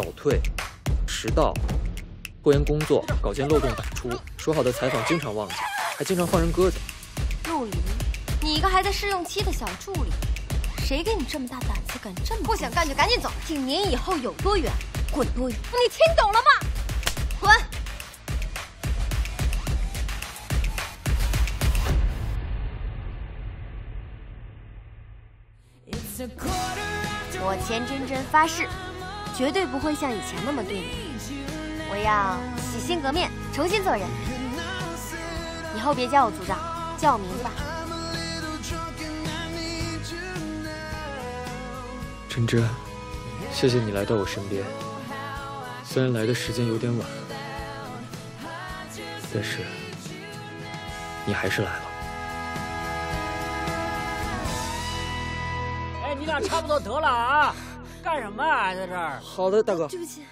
早退、迟到、拖延工作、稿件漏洞百出，说好的采访经常忘记，还经常放人鸽子。陆离，你一个还在试用期的小助理，谁给你这么大胆子，敢这么？不想干就赶紧走，几年以后有多远，滚多远。你听懂了吗？滚！我钱真真发誓，绝对不会像以前那么对你。我要洗心革面，重新做人。以后别叫我组长，叫我名字吧。真真，谢谢你来到我身边。虽然来的时间有点晚，但是你还是来了。哎，你俩差不多得了啊！干什么啊，在这儿？好的，大哥。对不起。